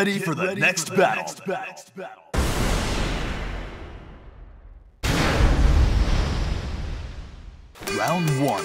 Get ready for the, next, battle. Round one.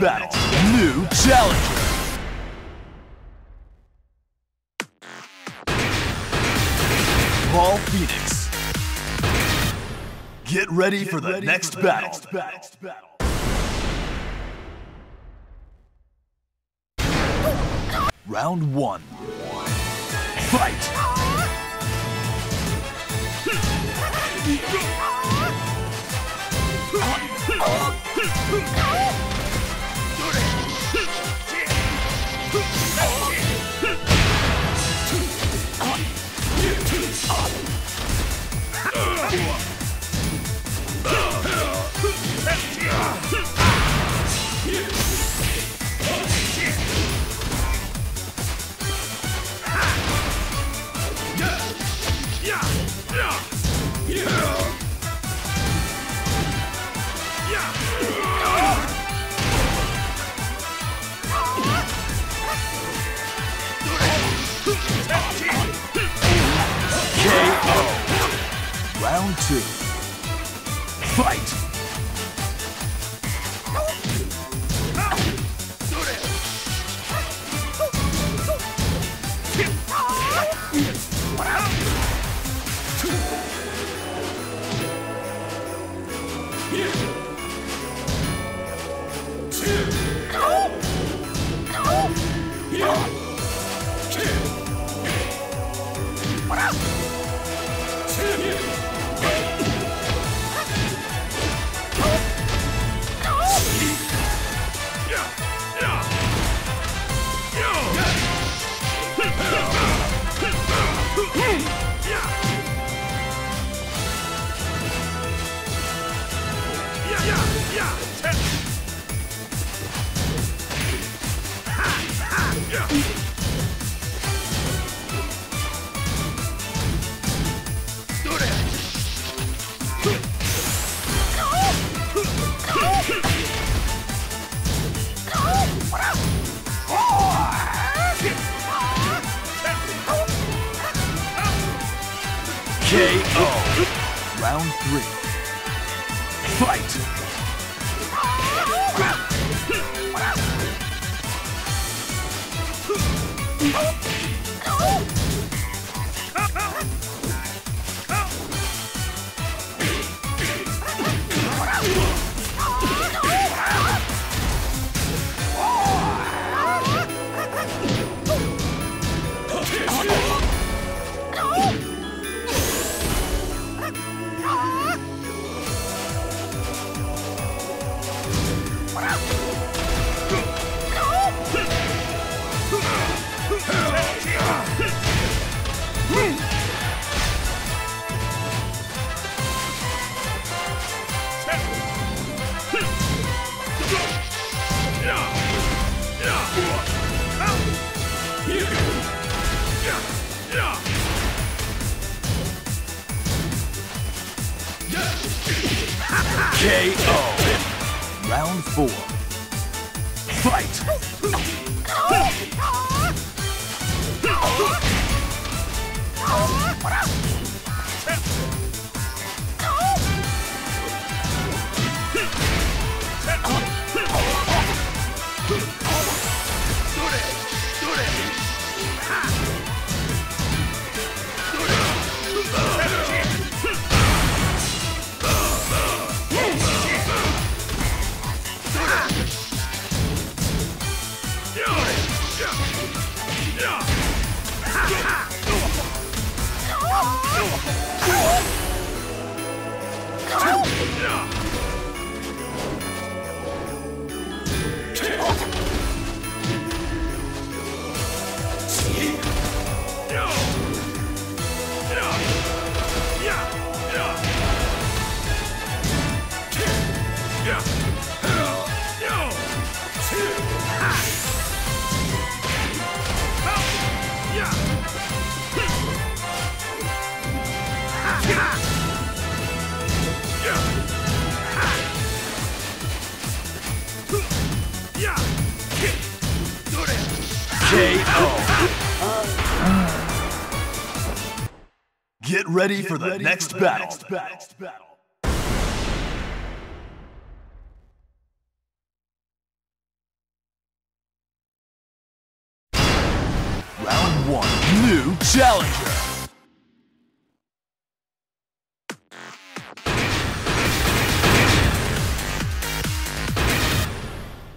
battle. New challenger. Paul Phoenix. Get ready for the next battle. Round one. Fight! KO. Round two. Fight! KO. Ready Get for the, ready next, for the battle. next battle. Round one, new challenger.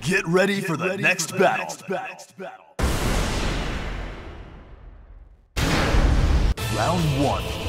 Get ready Get for the, ready next, for the battle. next battle. Round one.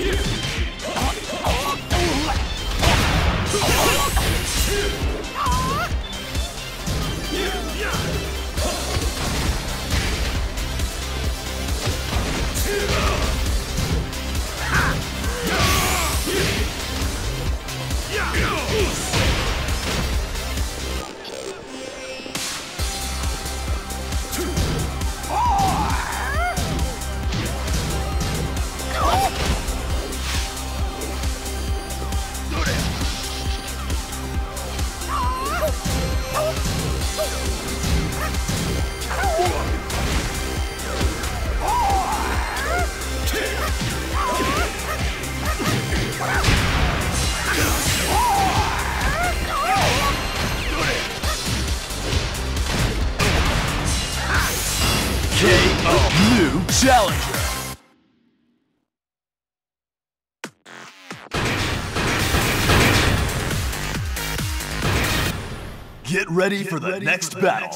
KO. Get ready for the, next, battle.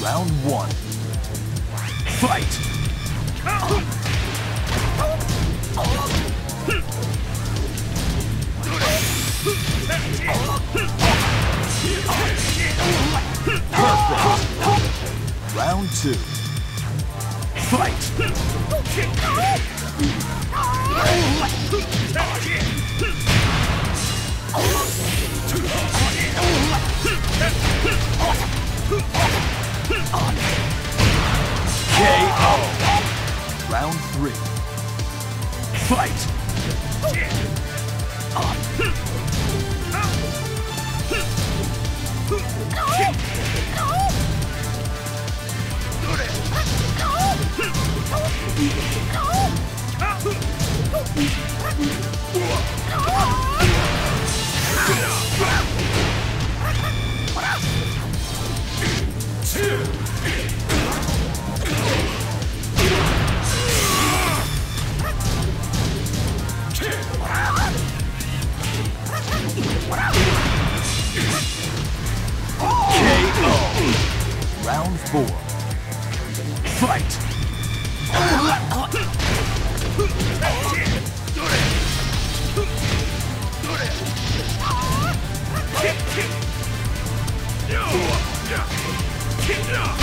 Round one. Fight! Perfect. Round two. Fight! KO. Round three. Fight. No! Round four. Fight! Yeah!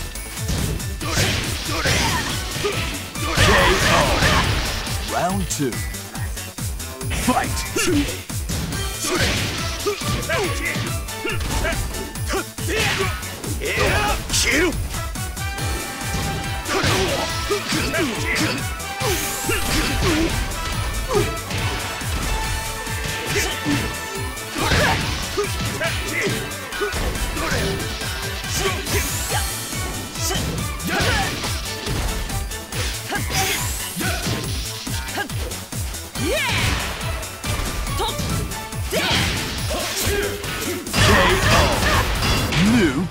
KO. Round two. Fight! Kill! KO.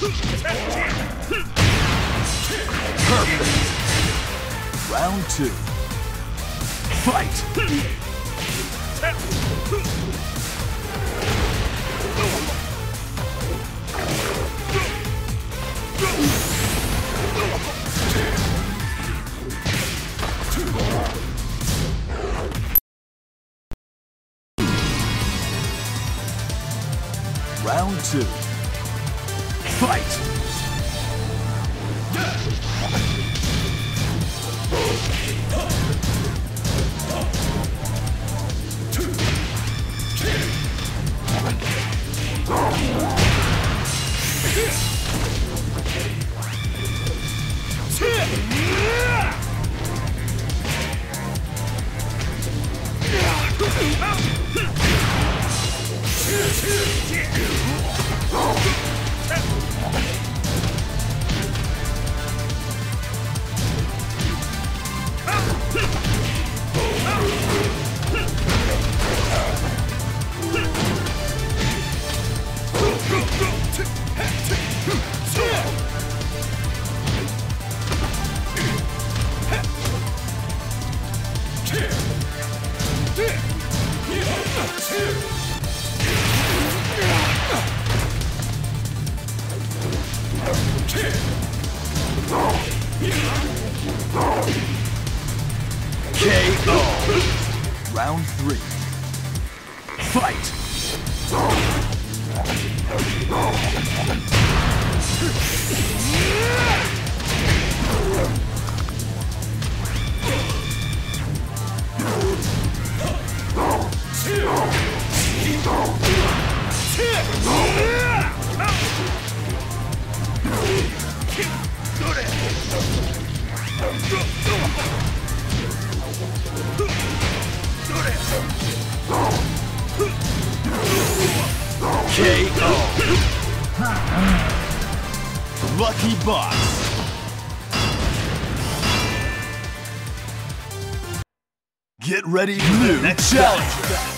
Perfect. Round two. Fight! Round two. Round three. Fight! KO. Lucky Box. Get ready for the next challenger.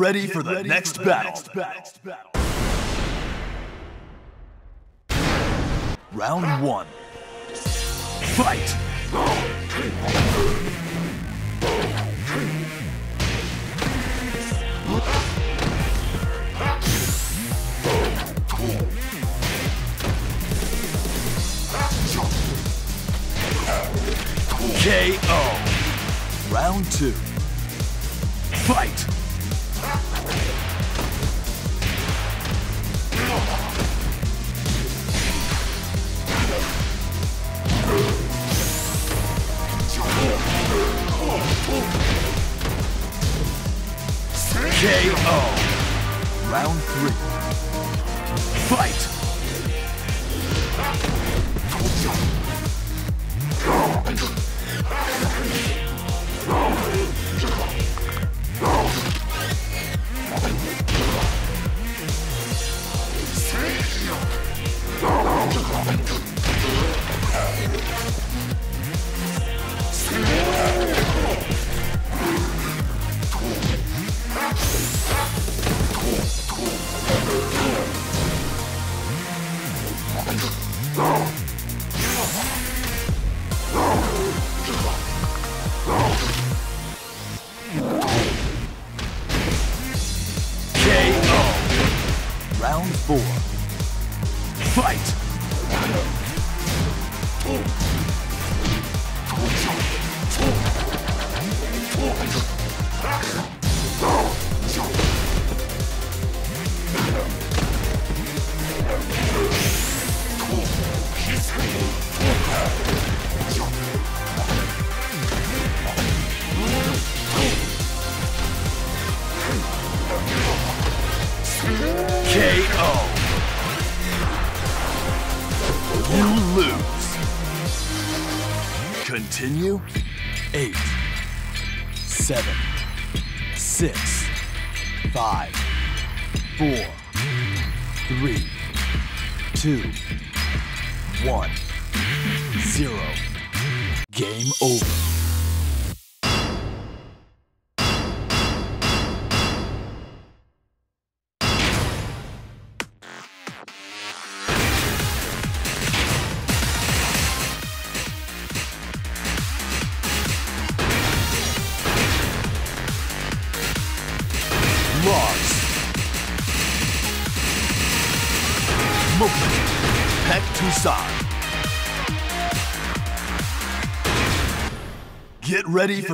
Get ready for the, next, battle. Round one. Fight! KO. Round two. You lose. Continue. Eight, seven, six, five, four, three, two, one, zero. Game over.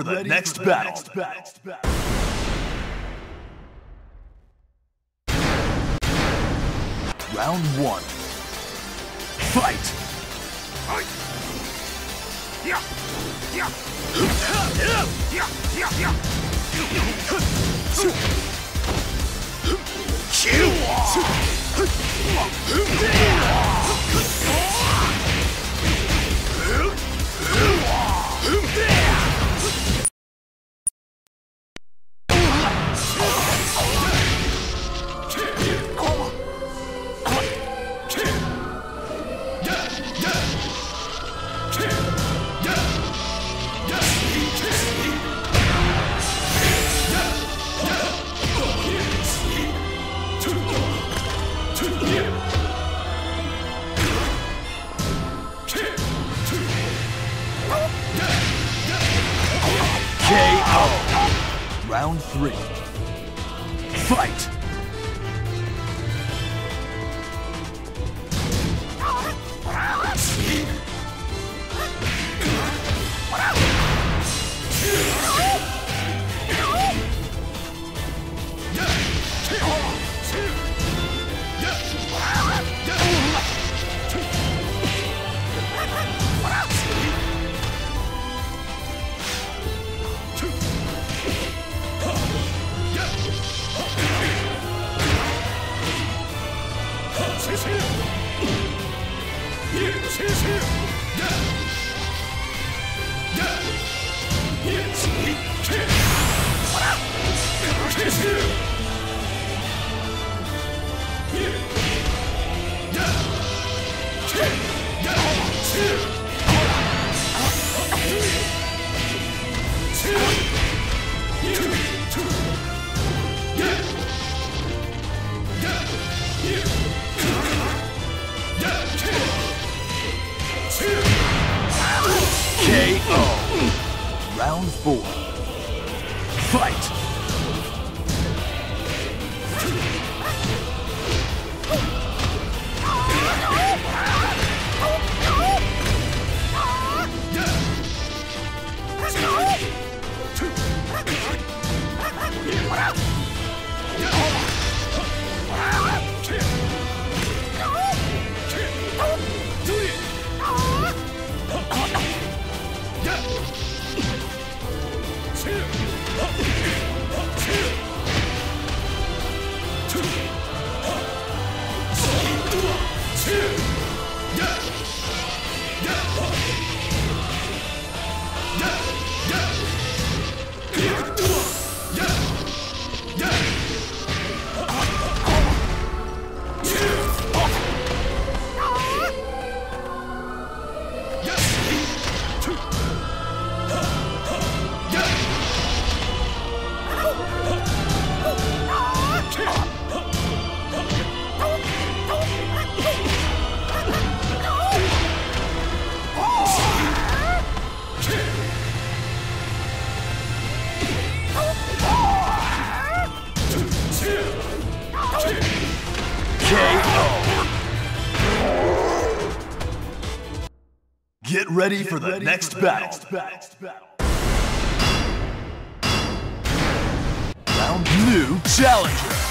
Ready for the next battle. Round one. Fight! KO. Round three. Fight! Get ready for the next battle. Round new challenger.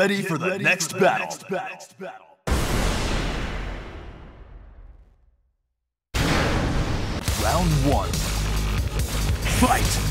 Get ready for the next battle. Round one. Fight!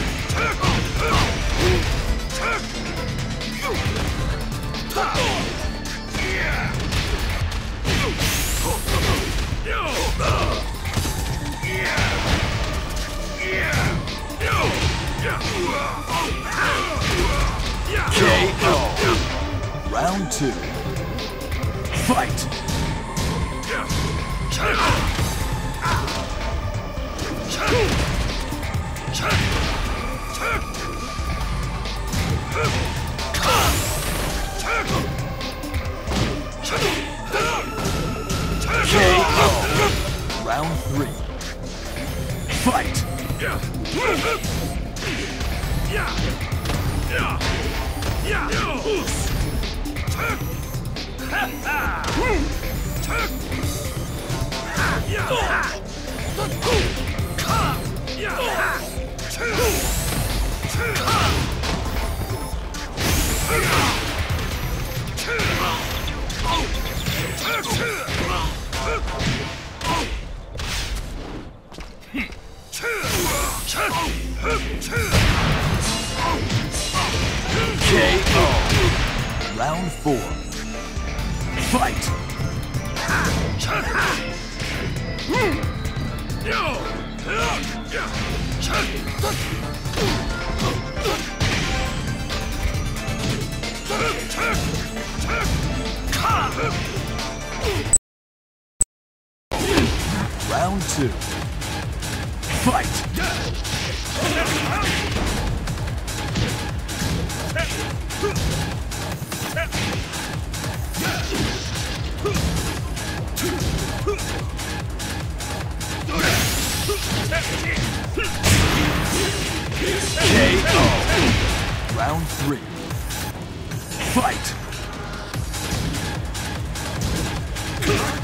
Round two. Fight! Fight. Round four. Fight. Round two. Yeah.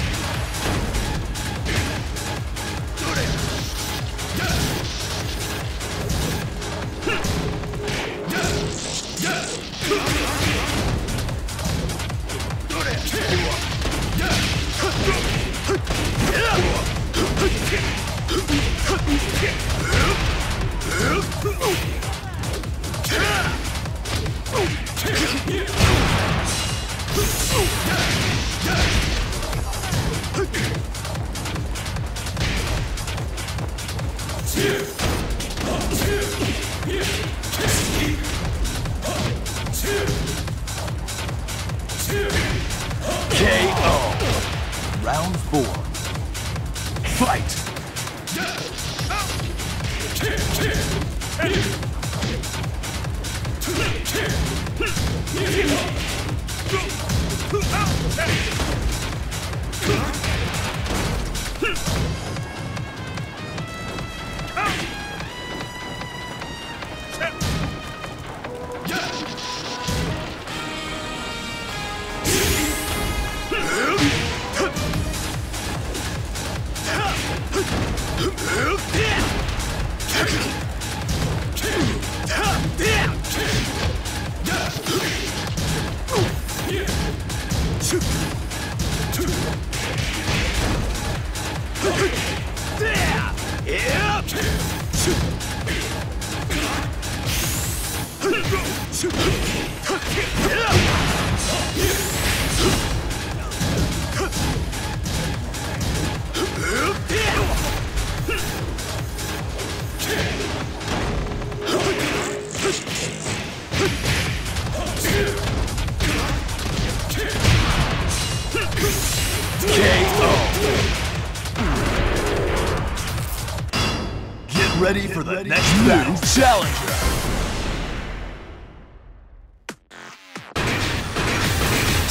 challenger.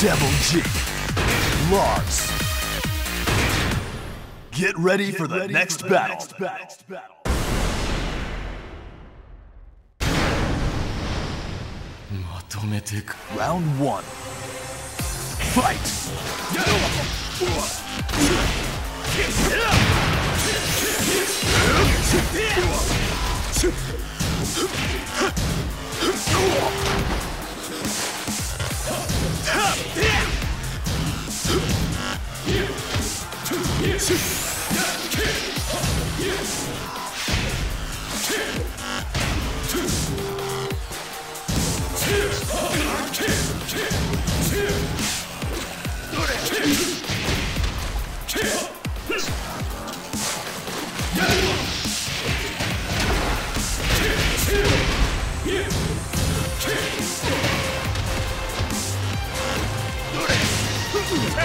Devil Jin. Lars. Get ready Get for the, ready next, for the battle. next battle. Next battle. Round one. Fight! Two, yeah, kick, yes, kick.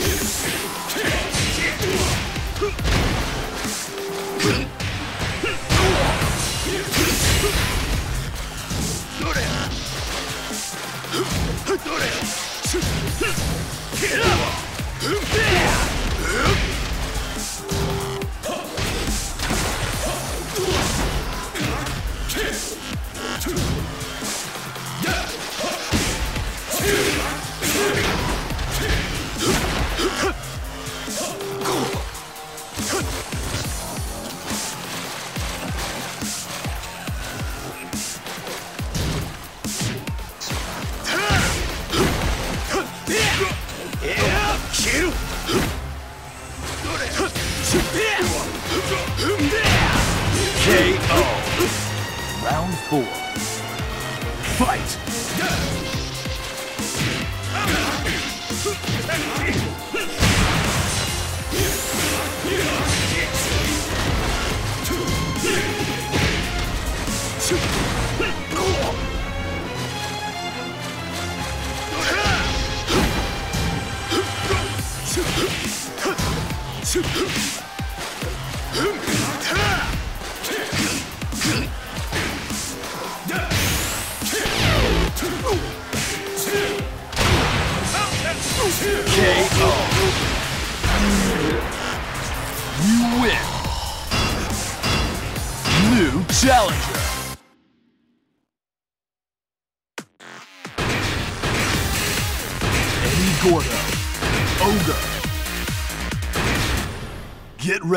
Yes.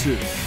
KO.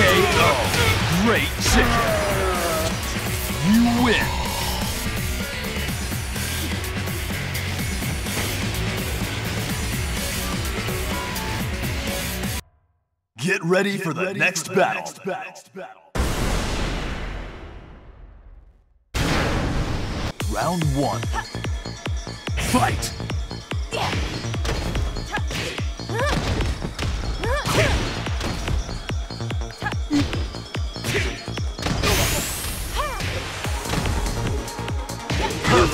KO. Great chicken. You win. Get ready for the, next, battle. Round one. Fight!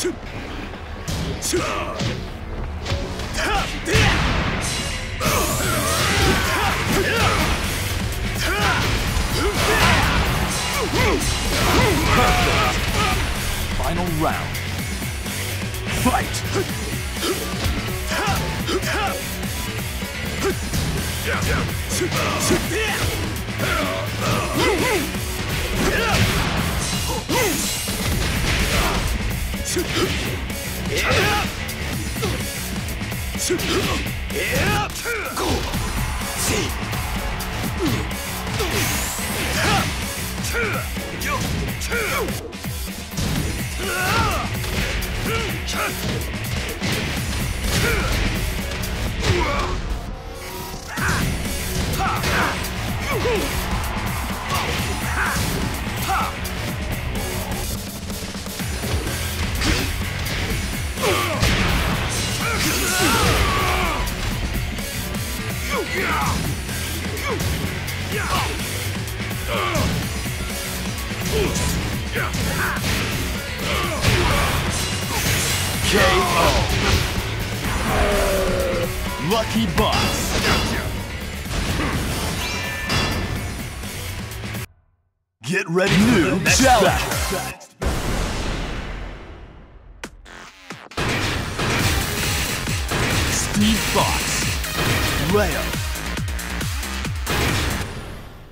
Perfect. Final round. Fight! Woo! KO. Lucky Boss. Get ready New for the next battle. Steve Fox. Leo.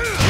Two!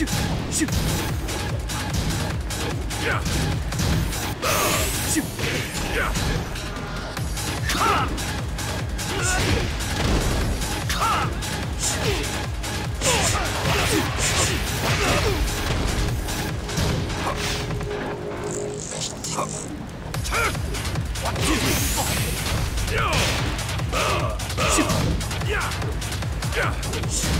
Shoot, shoot. Yeah. Shoot. Yeah. Ka. Ka. One, two, three, four. Shoot. Yeah.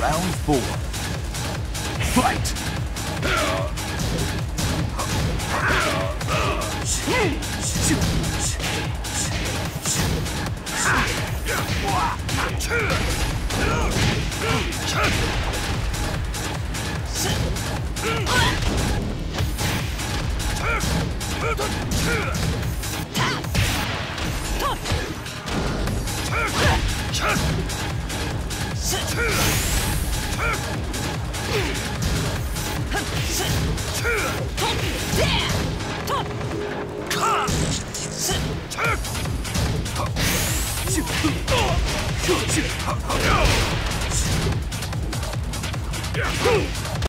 Round four. Fight. Top! 啊，是，是，是，他们已经分到了，这就。